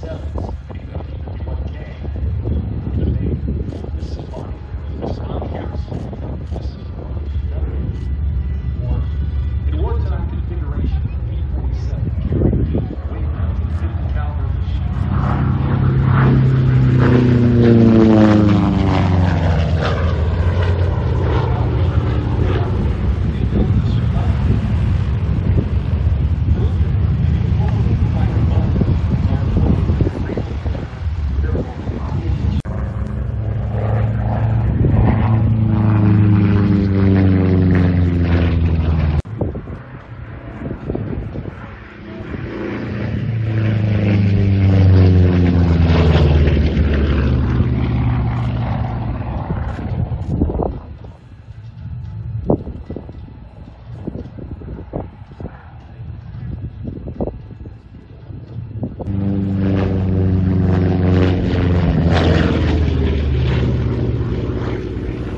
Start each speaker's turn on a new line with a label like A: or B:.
A: selling.